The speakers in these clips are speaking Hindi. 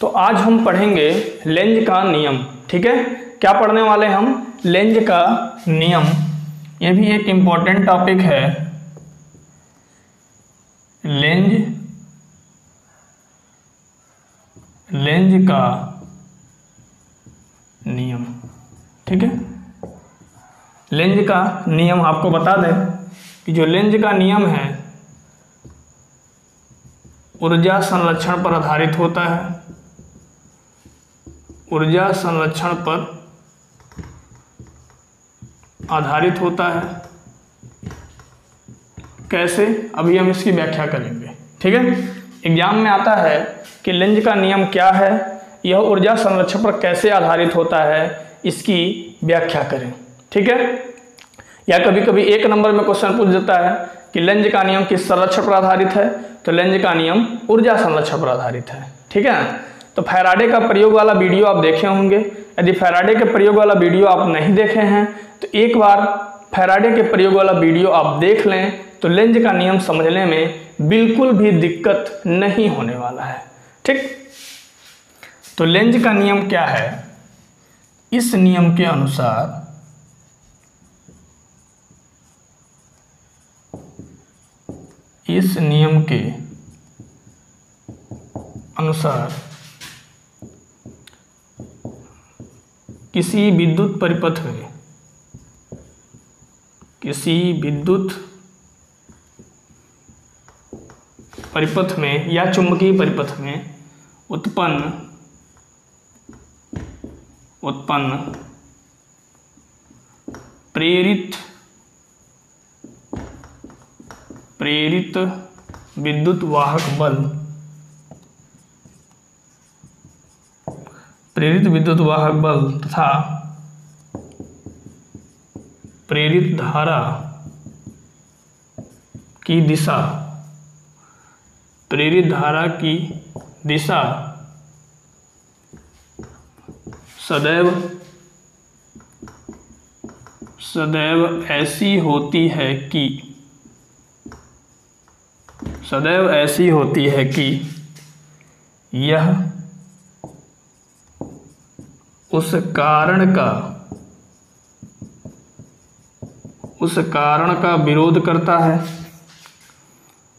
तो आज हम पढ़ेंगे लेंज का नियम, ठीक है? क्या पढ़ने वाले हम? लेंज का नियम। ये भी एक इंपॉर्टेंट टॉपिक है। लेंज लेंज का नियम, ठीक है? लेंज का नियम आपको बता दें कि जो लेंज का नियम है, ऊर्जा संरक्षण पर आधारित होता है। ऊर्जा संरक्षण पर आधारित होता है। कैसे? अभी हम इसकी व्याख्या करेंगे। ठीक है? एग्ज़ाम में आता है कि लेंज का नियम क्या है? यह ऊर्जा संरक्षण पर कैसे आधारित होता है? इसकी व्याख्या करें। ठीक है? या कभी कभी एक नंबर में क्वेश्चन पूछ देता है कि लेंज का नियम किस संरक्षण पर आधारित है? तो लेंज का नियम ऊर्जा संरक्षण पर आधारित है। ठीक है? तो फैराडे का प्रयोग वाला वीडियो आप देखे होंगे। यदि फैराडे के प्रयोग वाला वीडियो आप नहीं देखे हैं तो एक बार फैराडे के प्रयोग वाला वीडियो आप देख लें तो लेंज का नियम समझने में बिल्कुल भी दिक्कत नहीं होने वाला है। ठीक? तो लेंज का नियम क्या है? इस नियम के अनुसार इस नियम के अनुसार किसी विद्युत परिपथ में, किसी विद्युत परिपथ में या चुंबकीय परिपथ में उत्पन्न उत्पन्न प्रेरित प्रेरित विद्युत वाहक बल प्रेरित विद्युत वाहक बल तथा प्रेरित धारा की दिशा। प्रेरित धारा की दिशा सदैव सदैव ऐसी होती है कि, सदैव ऐसी होती है कि यह उस कारण का, उस कारण का विरोध करता है।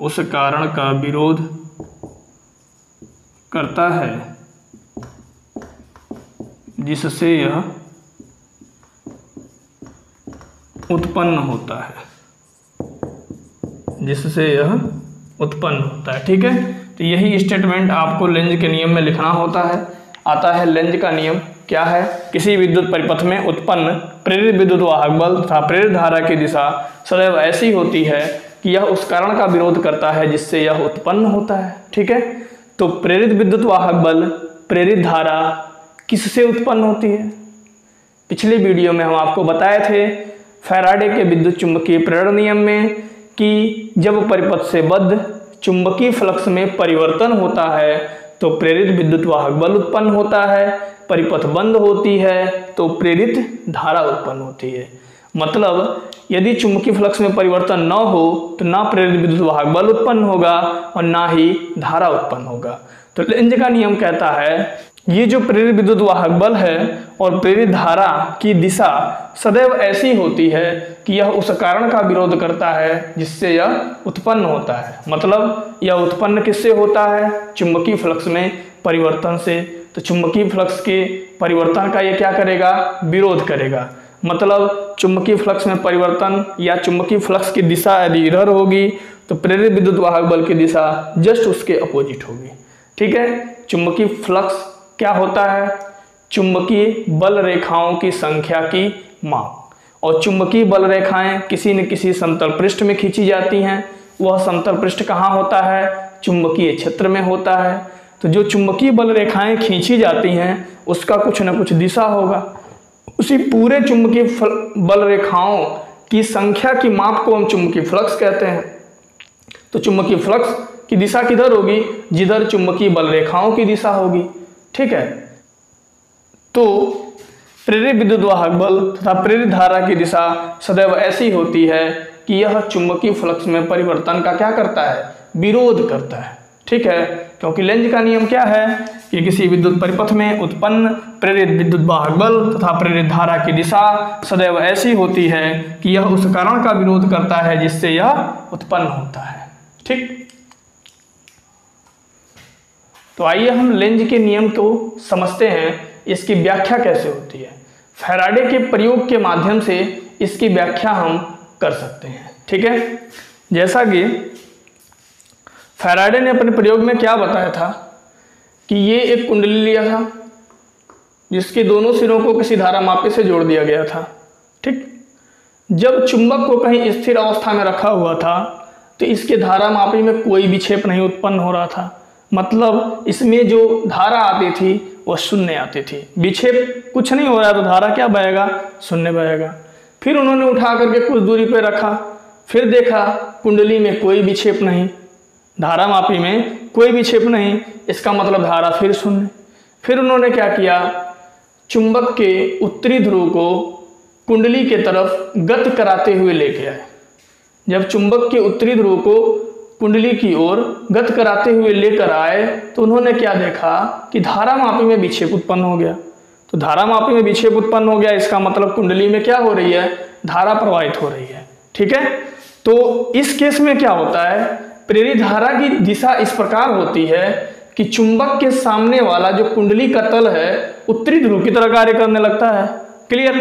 उस कारण का विरोध करता है, जिससे यह उत्पन्न होता है। जिससे यह उत्पन्न होता है, ठीक है? तो यही स्टेटमेंट आपको लेंज के नियम में लिखना होता है। आता है लेंज का नियम। क्या है? किसी विद्युत परिपथ में उत्पन्न प्रेरित विद्युत वाहक बल तथा प्रेरित धारा की दिशा सदैव ऐसी होती है कि यह उस कारण का विरोध करता है जिससे यह उत्पन्न होता है। ठीक है? तो प्रेरित विद्युत वाहक बल, प्रेरित धारा किससे उत्पन्न होती है? पिछले वीडियो में हम आपको बताए थे फैराडे के विद्युत चुंबकीय प्रेरण नियम में कि जब परिपथ से बद्ध चुंबकीय फ्लक्स में परिवर्तन होता है तो प्रेरित विद्युत वाहक बल उत्पन्न होता है। परिपथ बंद होती है तो प्रेरित धारा उत्पन्न होती है। मतलब यदि चुंबकीय फ्लक्स में परिवर्तन न हो तो ना प्रेरित विद्युत वाहक बल उत्पन्न होगा और ना ही धारा उत्पन्न होगा। तो लेंज का नियम कहता है, ये जो प्रेरित विद्युत वाहक बल है और प्रेरित धारा की दिशा सदैव ऐसी होती है कि यह उस कारण का विरोध करता है जिससे यह उत्पन्न होता है। मतलब यह उत्पन्न किससे होता है? चुंबकीय फ्लक्स में परिवर्तन से तो चुंबकीय फ्लक्स के परिवर्तन का ये क्या करेगा? विरोध करेगा। मतलब चुंबकीय फ्लक्स में परिवर्तन या चुंबकीय फ्लक्स की दिशा यदि इधर होगी तो प्रेरित विद्युत वाहक बल की दिशा जस्ट उसके अपोजिट होगी। ठीक है? चुंबकीय फ्लक्स क्या होता है? चुंबकीय बल रेखाओं की संख्या की माप। और चुंबकीय बल रेखाएँ किसी न किसी समतल पृष्ठ में खींची जाती हैं। वह समतल पृष्ठ कहाँ होता है? चुंबकीय क्षेत्र में होता है। तो जो चुंबकीय बल रेखाएँ खींची जाती हैं, उसका कुछ न कुछ दिशा होगा। उसी पूरे चुंबकीय बल रेखाओं की संख्या की माप को हम चुंबकीय फ्लक्स कहते हैं। तो चुंबकीय फ्लक्स की दिशा किधर होगी? जिधर चुंबकीय बल रेखाओं की दिशा होगी। ठीक है? तो प्रेरित विद्युत वाहक बल तथा प्रेरित धारा की दिशा सदैव ऐसी होती है कि यह चुंबकीय फ्लक्स में परिवर्तन का क्या करता है? विरोध करता है। ठीक है? क्योंकि लेंज का नियम क्या है? कि किसी विद्युत परिपथ में उत्पन्न प्रेरित विद्युत वाहक बल तथा प्रेरित धारा की दिशा सदैव ऐसी होती है कि यह उस कारण का विरोध करता है जिससे यह उत्पन्न होता है। ठीक? तो आइए हम लेंज के नियम को समझते हैं। इसकी व्याख्या कैसे होती है? फैराडे के प्रयोग के माध्यम से इसकी व्याख्या हम कर सकते हैं। ठीक है? जैसा कि फैराडे ने अपने प्रयोग में क्या बताया था? कि ये एक कुंडली लिया था, जिसके दोनों सिरों को किसी धारा मापे से जोड़ दिया गया था, ठीक? जब चुंबक को कहीं स्थिर अवस्था में रखा हुआ था तो इसके धारा मापी में कोई विक्षेप नहीं उत्पन्न हो रहा था। मतलब इसमें जो धारा आती थी वह शून्य आती थी। विक्षेप कुछ नहीं हो रहा तो धारा क्या बहेगा? शून्य बहेगा। फिर उन्होंने उठा करके कुछ दूरी पर रखा। फिर देखा, कुंडली में कोई विक्षेप नहीं। धारा मापी में कोई विक्षेप नहीं, इसका मतलब धारा फिर शून्य। फिर उन्होंने क्या किया? चुंबक के उत्तरी ध्रुव को कुंडली के तरफ़ गत कराते हुए लेके आए। जब चुंबक के उत्तरी ध्रुव को कुंडली की ओर गत कराते हुए लेकर आए तो उन्होंने क्या देखा कि धारा मापी में विक्षेप उत्पन्न हो गया। तो धारा मापी में विक्षेप उत्पन्न हो गया, इसका मतलब कुंडली में क्या हो रही है? धारा प्रवाहित हो रही है। ठीक है? तो इस केस में क्या होता है? प्रेरित धारा की दिशा इस प्रकार होती है कि चुंबक के सामने वाला जो कुंडली का तल है, उत्तरी ध्रुव की तरह कार्य करने लगता है। क्लियर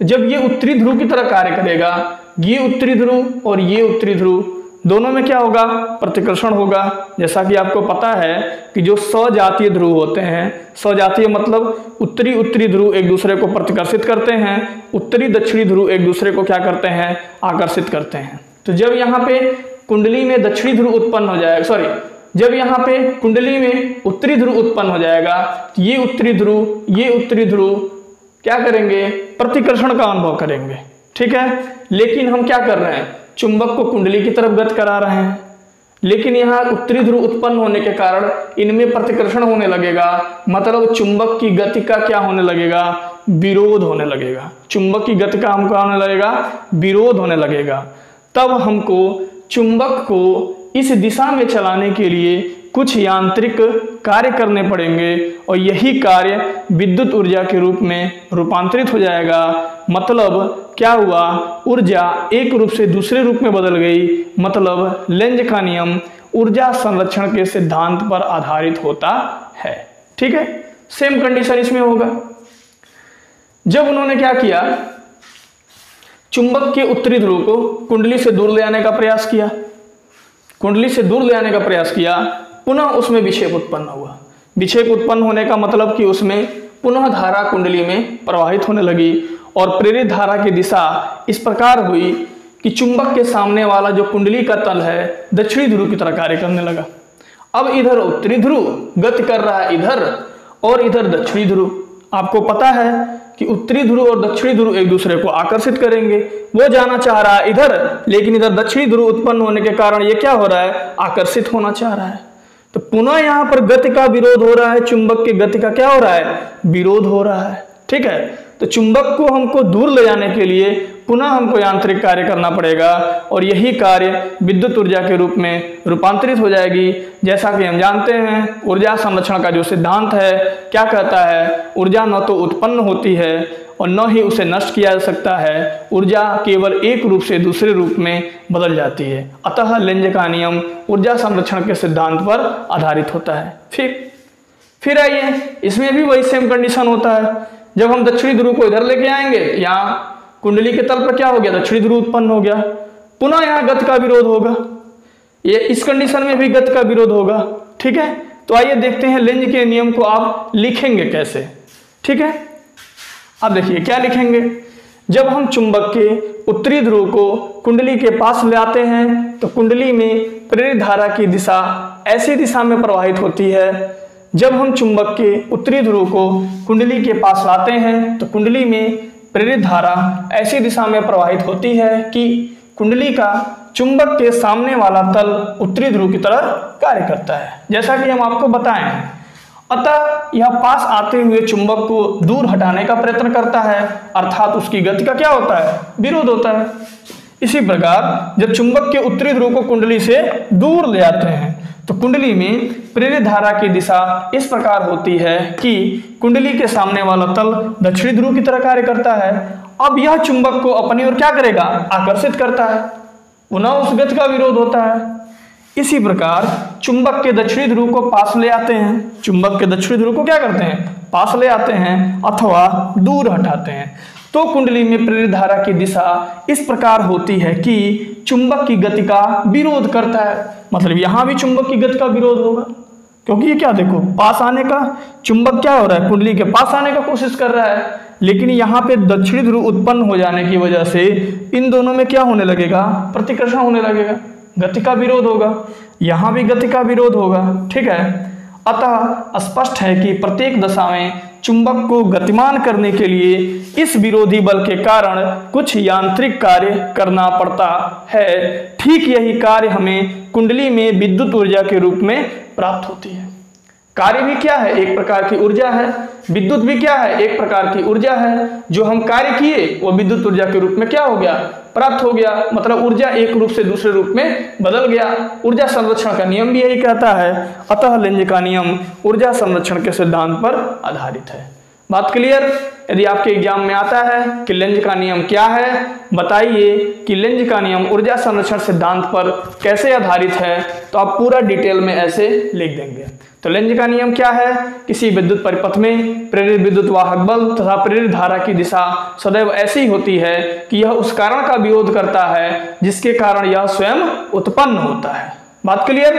तो जब ये उत्तरी ध्रुव की तरह कार्य करेगा, ये उत्तरी ध्रुव और ये उत्तरी ध्रुव, दोनों में क्या होगा? प्रतिकर्षण होगा। जैसा कि आपको पता है कि जो सजातीय ध्रुव होते हैं, सजातीय मतलब उत्तरी उत्तरी ध्रुव एक दूसरे को प्रतिकर्षित करते हैं, उत्तरी दक्षिणी ध्रुव एक दूसरे को क्या करते हैं? आकर्षित करते हैं। तो जब यहाँ पे कुंडली में दक्षिणी ध्रुव उत्पन्न हो जाएगा। सॉरी जब यहाँ पे कुंडली में उत्तरी ध्रुव उत्पन्न हो जाएगा तो ये उत्तरी ध्रुव, ये उत्तरी ध्रुव क्या करेंगे? प्रतिकर्षण का अनुभव करेंगे। ठीक है? लेकिन हम क्या कर रहे हैं? चुंबक को कुंडली की तरफ़ गत करा रहे हैं। लेकिन यहाँ उत्तरी ध्रुव उत्पन्न होने के कारण इनमें प्रतिकर्षण होने लगेगा। मतलब चुंबक की गति का क्या होने लगेगा? विरोध होने लगेगा। चुंबक की गति का हमको होने लगेगा? विरोध होने लगेगा। तब हमको चुंबक को इस दिशा में चलाने के लिए कुछ यांत्रिक कार्य करने पड़ेंगे और यही कार्य विद्युत ऊर्जा के रूप में रूपांतरित हो जाएगा। मतलब क्या हुआ? ऊर्जा एक रूप से दूसरे रूप में बदल गई। मतलब लेंज का नियम ऊर्जा संरक्षण के सिद्धांत पर आधारित होता है। ठीक है? सेम कंडीशन इसमें होगा। जब उन्होंने क्या किया? चुंबक के उत्तरी ध्रुव को कुंडली से दूर ले आने का प्रयास किया। कुंडली से दूर ले आने का प्रयास किया, पुनः उसमें विक्षेप उत्पन्न हुआ। विक्षेप उत्पन्न होने का मतलब कि उसमें पुनः धारा कुंडली में प्रवाहित होने लगी और प्रेरित धारा की दिशा इस प्रकार हुई कि चुंबक के सामने वाला जो कुंडली का तल है, दक्षिणी ध्रुव की तरह कार्य करने लगा। अब इधर उत्तरी ध्रुव गति कर रहा है इधर और इधर दक्षिणी ध्रुव। आपको पता है कि उत्तरी ध्रुव और दक्षिणी ध्रुव एक दूसरे को आकर्षित करेंगे। वो जाना चाह रहा है इधर, लेकिन इधर दक्षिणी ध्रुव उत्पन्न होने के कारण ये क्या हो रहा है? आकर्षित होना चाह रहा है। तो पुनः यहाँ पर गति का विरोध हो रहा है, चुंबक के गति का क्या हो रहा है? विरोध हो रहा है। ठीक है? तो चुंबक को हमको दूर ले जाने के लिए पुनः हमको यांत्रिक कार्य करना पड़ेगा और यही कार्य विद्युत ऊर्जा के रूप में रूपांतरित हो जाएगी। जैसा कि हम जानते हैं, ऊर्जा संरक्षण का जो सिद्धांत है, क्या कहता है? ऊर्जा न तो उत्पन्न होती है और न ही उसे नष्ट किया जा सकता है। ऊर्जा केवल एक रूप से दूसरे रूप में बदल जाती है। अतः लेंज का नियम ऊर्जा संरक्षण के सिद्धांत पर आधारित होता है। फिर फिर आइए, इसमें भी वही सेम कंडीशन होता है। जब हम दक्षिणी ध्रुव को इधर लेके आएँगे यहाँ कुंडली के तल पर क्या हो गया? दक्षिणी ध्रुव उत्पन्न हो गया। पुनः यहाँ गत का विरोध होगा। ये इस कंडीशन में भी गत का विरोध होगा। ठीक है? तो आइए देखते हैं लेंज के नियम को आप लिखेंगे कैसे। ठीक है? अब देखिए, क्या लिखेंगे? जब हम चुंबक के उत्तरी ध्रुव को कुंडली के पास ले आते हैं तो कुंडली में प्रेरित धारा की दिशा ऐसी दिशा में प्रवाहित होती है। जब हम चुंबक के उत्तरी ध्रुव को कुंडली के पास लाते हैं तो कुंडली में प्रेरित धारा ऐसी दिशा में प्रवाहित होती है कि कुंडली का चुंबक के सामने वाला तल उत्तरी ध्रुव की तरह कार्य करता है। जैसा कि हम आपको बताएँ, अतः यह पास आते हुए चुंबक को दूर हटाने का प्रयत्न करता है, अर्थात उसकी गति का क्या होता है? विरोध होता है। इसी प्रकार, जब चुंबक के उत्तरी ध्रुव को कुंडली से दूर ले आते हैं तो कुंडली में प्रेरित धारा की दिशा इस प्रकार होती है कि कुंडली के सामने वाला तल दक्षिणी ध्रुव की तरह कार्य करता है। अब यह चुंबक को अपनी ओर क्या करेगा? आकर्षित करता है। पुनः उस गति का विरोध होता है। इसी प्रकार चुंबक के दक्षिणी ध्रुव को पास ले आते हैं। चुंबक के दक्षिणी ध्रुव को क्या करते हैं? पास ले आते हैं अथवा दूर हटाते हैं। तो कुंडली में प्रेरित धारा की दिशा इस प्रकार होती है कि चुंबक की गति का विरोध करता है। मतलब यहाँ भी चुंबक की गति का विरोध होगा। क्योंकि ये क्या देखो, पास आने का चुंबक क्या हो रहा है? कुंडली के पास आने का कोशिश कर रहा है। लेकिन यहाँ पे दक्षिणी ध्रुव उत्पन्न हो जाने की वजह से इन दोनों में क्या होने लगेगा? प्रतिकर्षण होने लगेगा। गति का विरोध होगा। यहाँ भी गति का विरोध होगा। ठीक है? अतः स्पष्ट है कि प्रत्येक दशा में चुंबक को गतिमान करने के लिए इस विरोधी बल के कारण कुछ यांत्रिक कार्य करना पड़ता है। ठीक यही कार्य हमें कुंडली में विद्युत ऊर्जा के रूप में प्राप्त होती है। कार्य भी क्या है? एक प्रकार की ऊर्जा है। विद्युत भी क्या है? एक प्रकार की ऊर्जा है। जो हम कार्य किए, वो विद्युत ऊर्जा के रूप में क्या हो गया? प्राप्त हो गया मतलब ऊर्जा एक रूप से दूसरे रूप में बदल गया। ऊर्जा संरक्षण का नियम भी यही कहता है, अतः लिंज का नियम ऊर्जा संरक्षण के सिद्धांत पर आधारित है। बात क्लियर? यदि आपके एग्ज़ाम में आता है कि लेंज का नियम क्या है, बताइए कि लेंज का नियम ऊर्जा संरक्षण सिद्धांत पर कैसे आधारित है तो आप पूरा डिटेल में ऐसे लिख देंगे। तो लेंज का नियम क्या है? किसी विद्युत परिपथ में प्रेरित विद्युत वाहक बल तथा प्रेरित धारा की दिशा सदैव ऐसी होती है कि यह उस कारण का विरोध करता है जिसके कारण यह स्वयं उत्पन्न होता है। बात क्लियर?